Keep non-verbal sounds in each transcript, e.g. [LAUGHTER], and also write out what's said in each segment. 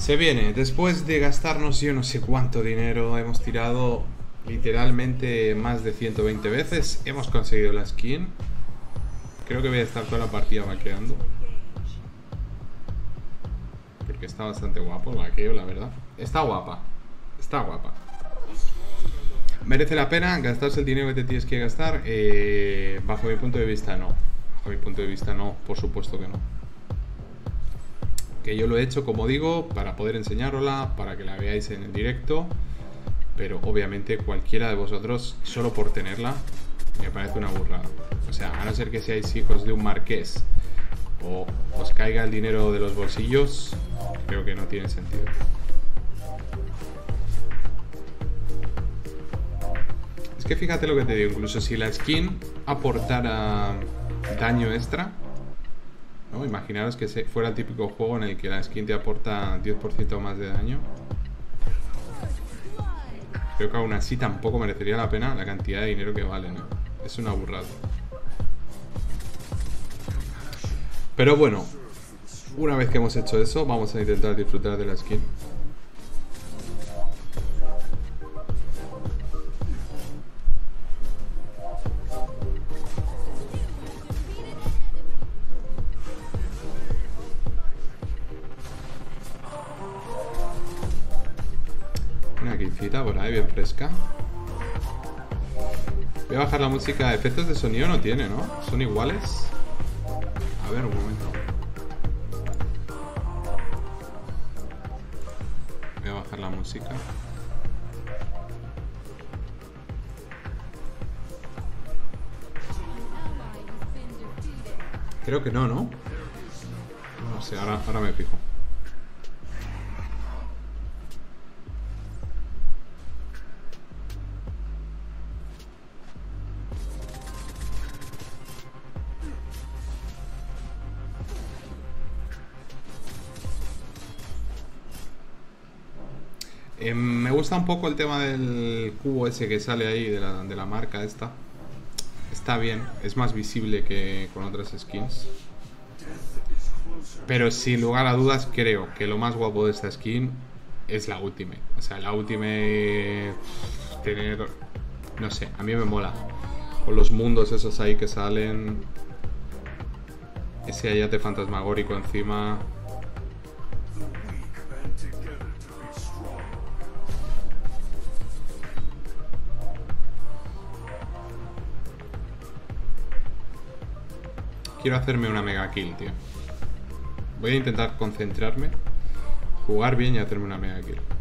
Se viene, después de gastarnos yo no sé cuánto dinero, hemos tirado literalmente más de 120 veces, hemos conseguido la skin. Creo que voy a estar toda la partida vaqueando. Porque está bastante guapo el vaqueo, la verdad. Está guapa, está guapa. ¿Merece la pena gastarse el dinero que te tienes que gastar? Eh, bajo mi punto de vista, no. Bajo mi punto de vista, no, por supuesto que no que yo lo he hecho, como digo, para poder enseñarosla, para que la veáis en el directo, pero obviamente cualquiera de vosotros, solo por tenerla, me parece una burrada. O sea, a no ser que seáis hijos de un marqués o os caiga el dinero de los bolsillos, creo que no tiene sentido. Es que fíjate lo que te digo, incluso si la skin aportara daño extra, ¿no? Imaginaros que fuera el típico juego en el que la skin te aporta 10% más de daño. Creo que aún así tampoco merecería la pena la cantidad de dinero que vale, ¿no? Es una burrada. Pero bueno, una vez que hemos hecho eso, vamos a intentar disfrutar de la skin. Por ahí, bien fresca. Voy a bajar la música. Efectos de sonido no tiene, ¿no? ¿Son iguales? A ver, un momento. Voy a bajar la música. Creo que no, ¿no? No sé, ahora, ahora me fijo. Eh, me gusta un poco el tema del cubo ese que sale ahí de la, de la marca esta. Está bien, es más visible que con otras skins. Pero sin lugar a dudas creo que lo más guapo de esta skin es la última. O sea, la última tener... No sé, a mí me mola. Con los mundos esos ahí que salen. Ese ayate fantasmagórico encima. Quiero hacerme una mega kill, tío. Voy a intentar concentrarme, jugar bien y hacerme una mega kill. [LAUGHS]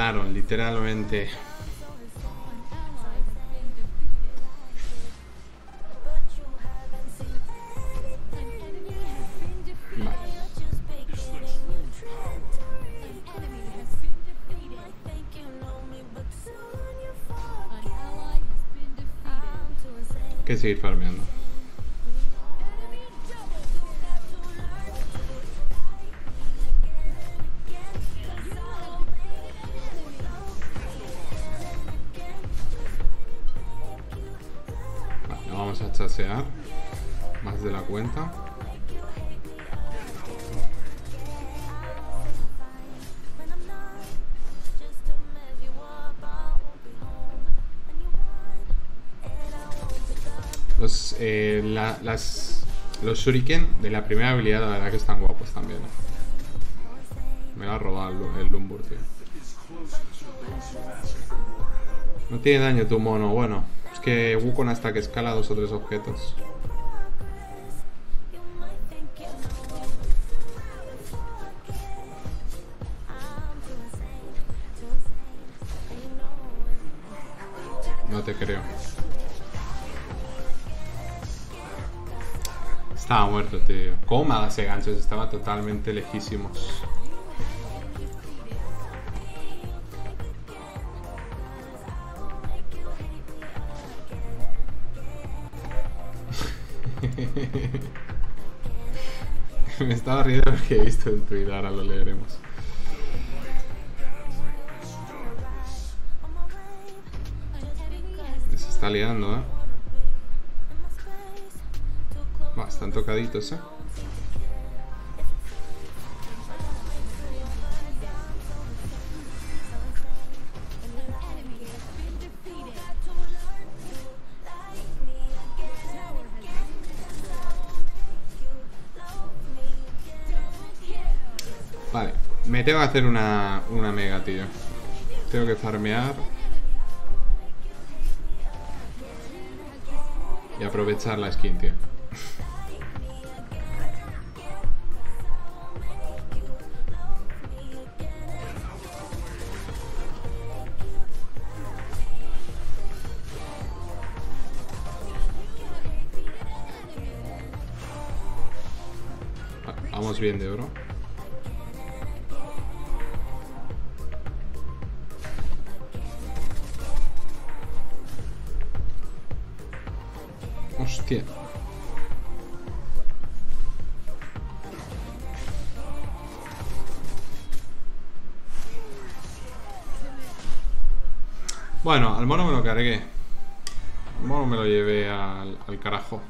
volaron, literalmente. que seguir farmeando. Eh, las, los shuriken de la primera habilidad, la verdad que están guapos también. Me va a robar el, el Lumbur, tío. No tiene daño tu mono, bueno que Wukong hasta que escala dos o tres objetos. No te creo. Estaba muerto, te digo. Ese gancho, estaba totalmente lejísimos. [LAUGHS] Me estaba riendo porque he visto el tweet, ahora lo leeremos. Se está liando, ¿eh? Va, están tocaditos, ¿eh? Vale, me tengo que hacer una, una mega, tío. Tengo que farmear. Y aprovechar la skin, tío. Bien de oro. Hostia. Bueno, al mono me lo cargué. Al mono me lo llevé al, al carajo.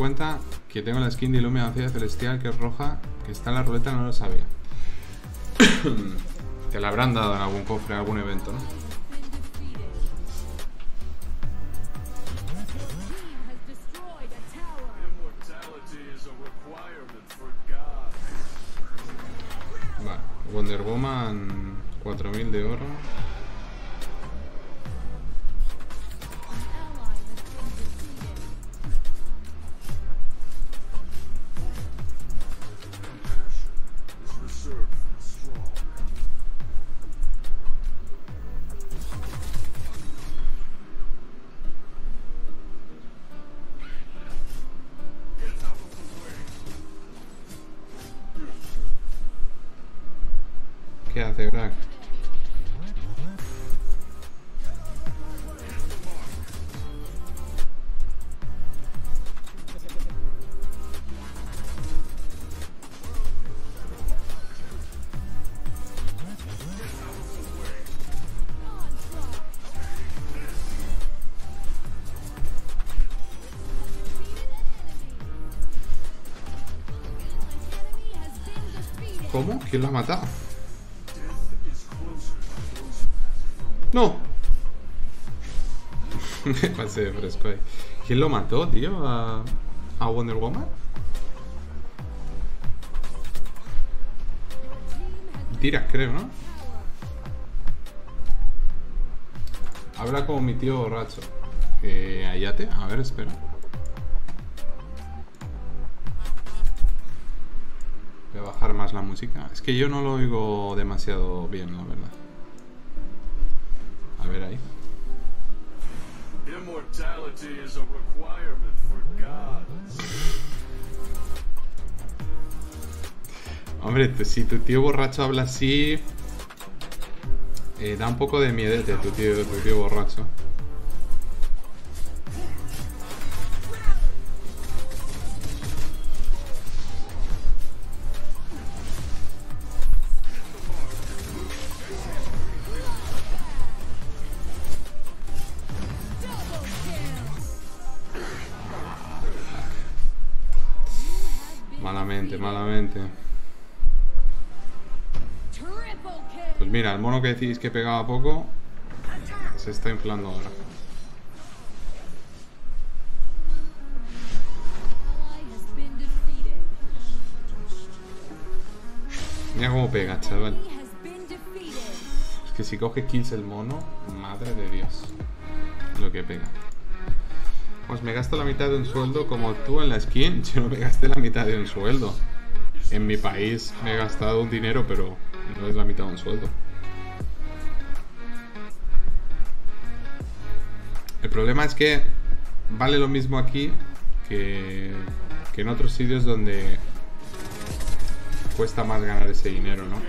Cuenta que tengo la skin de Illumia Celestial que es roja, que está en la ruleta, no lo sabía. [COUGHS] Te la habrán dado en algún cofre, en algún evento, ¿no? Vale, Wonder Woman 4000 de oro. ¿Cómo? ¿Quién lo ha matado? ¡No! [LAUGHS] Me pasé de fresco ahí. ¿Quién lo mató, tío? ¿A, a Wonder Woman? Tiras, creo, ¿no? Habla como mi tío borracho. Eh, Ayate, a ver, espera. Voy a bajar más la música. Es que yo no lo oigo demasiado bien, la verdad. A ver ahí. Immortality is a requirement for gods. Hombre, si tu tío borracho habla así, eh, da un poco de miedete tu tío, tu tío borracho. Pues mira, el mono que decís que pegaba poco se está inflando ahora. Mira cómo pega, chaval. Es que si coge kills el mono, madre de Dios. Lo que pega. Pues me gasto la mitad de un sueldo como tú en la skin. [LAUGHS] Yo no me gasté la mitad de un sueldo. En mi país me he gastado un dinero, pero no es la mitad de un sueldo. El problema es que vale lo mismo aquí que, que en otros sitios donde cuesta más ganar ese dinero, ¿no?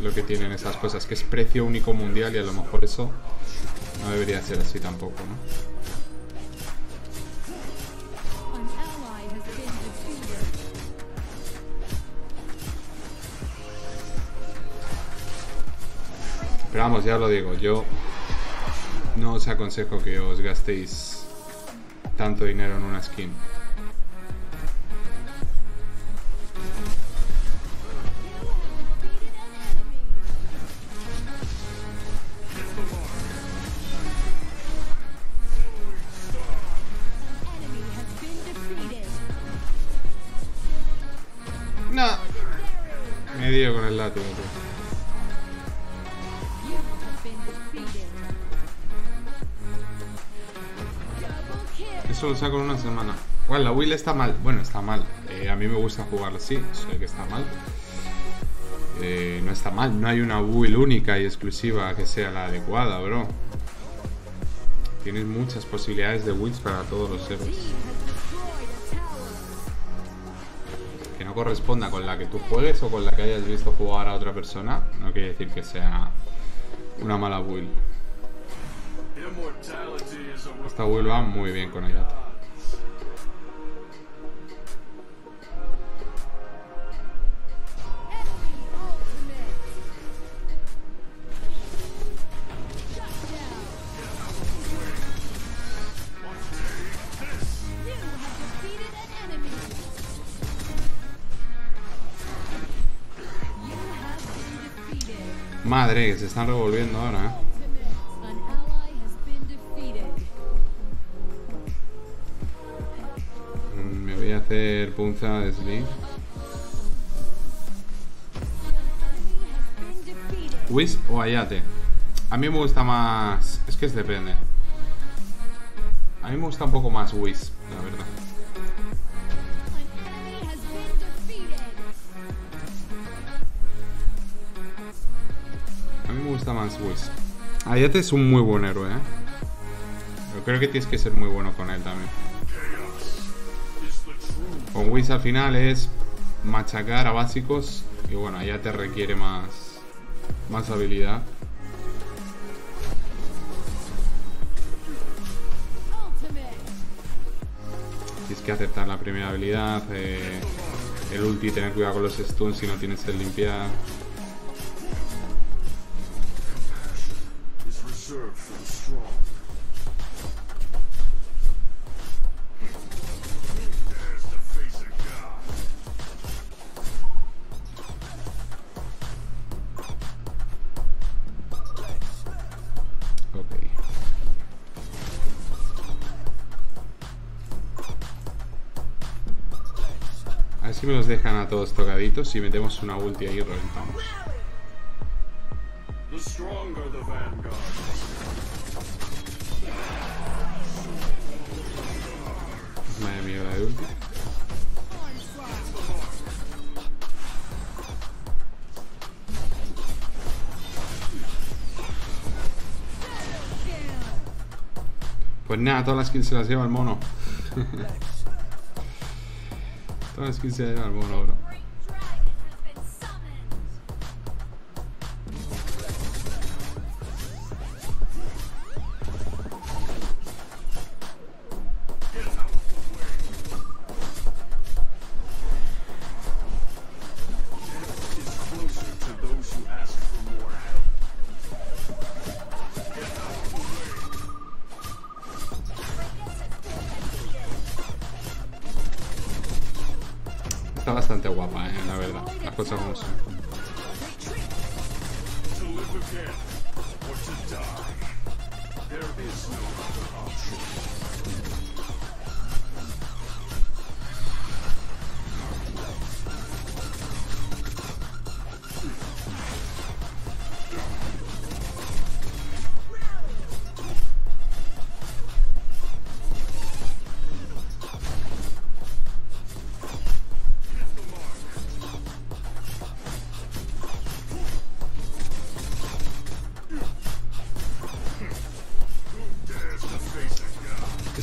lo que tienen esas cosas, que es precio único mundial y a lo mejor eso no debería ser así tampoco, ¿no? Pero vamos, ya lo digo, yo no os aconsejo que os gastéis tanto dinero en una skin. Eso lo saco en una semana. Bueno, la Will está mal. Bueno, está mal. Eh, a mí me gusta jugarla así. Sé que está mal. Eh, no está mal. No hay una Will única y exclusiva que sea la adecuada, bro. Tienes muchas posibilidades de wins para todos los héroes. Que no corresponda con la que tú juegues o con la que hayas visto jugar a otra persona. No quiere decir que sea una mala Will. An enemy. You have been defeated. Madre, que se están revolviendo ahora, ¿eh? Hacer punza de sleeve. Whis o Ayate. A mí me gusta más. Es que es depende. A mí me gusta un poco más Whis, la verdad. A mí me gusta más Whis. Ayate es un muy buen héroe, ¿eh? Pero creo que tienes que ser muy bueno con él también. Con Whis al final es machacar a básicos. Y bueno, Ayate requiere más. Más habilidad. Tienes que aceptar la primera habilidad. eh, el ulti, tener cuidado con los stuns si no tienes el limpiar. For the strong. Si me los dejan a todos tocaditos y metemos una ulti ahí y reventamos. Madre mía, la de ulti. Pues nada, todas las kills se las lleva el mono. [LAUGHS] todas las kills se las lleva el mono, bastante guapa, eh, la verdad. Las cosas como son.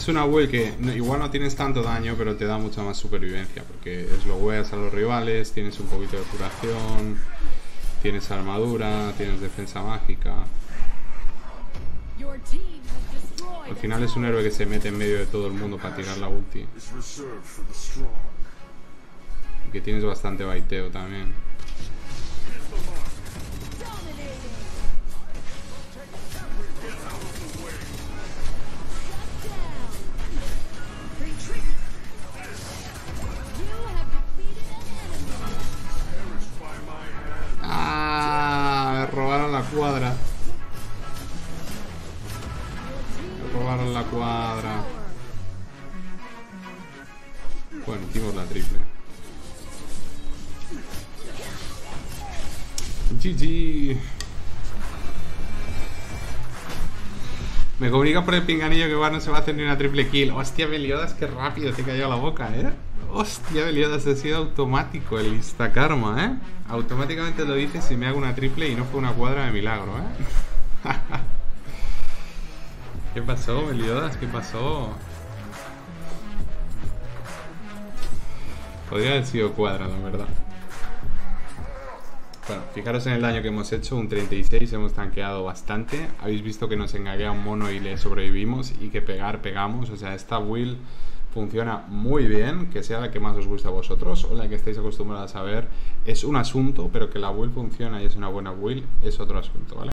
Una build que igual no tienes tanto daño, pero te da mucha más supervivencia. Porque sloweas a los rivales, tienes un poquito de curación. Tienes armadura, tienes defensa mágica. Al final es un héroe que se mete en medio de todo el mundo para tirar la ulti. Y que tienes bastante baiteo también. La cuadra. Me robaron la cuadra. Bueno, hicimos la triple. GG. Me comunica por el pinganillo que no se va a hacer ni una triple kill. Hostia, Meliodas, qué rápido te cayó la boca, ¿eh? Hostia, Meliodas, ha sido automático el instakarma, ¿eh? Automáticamente lo dices si me hago una triple y no fue una cuadra de milagro, ¿eh? [LAUGHS] ¿Qué pasó, Meliodas? ¿Qué pasó? Podría haber sido cuadrado, en verdad. Bueno, fijaros en el daño que hemos hecho, un 36, hemos tanqueado bastante. Habéis visto que nos engaguea un mono y le sobrevivimos y que pegar, pegamos. O sea, esta build funciona muy bien, que sea la que más os gusta a vosotros o la que estáis acostumbrados a ver. Es un asunto, pero que la build funciona y es una buena build es otro asunto, ¿vale?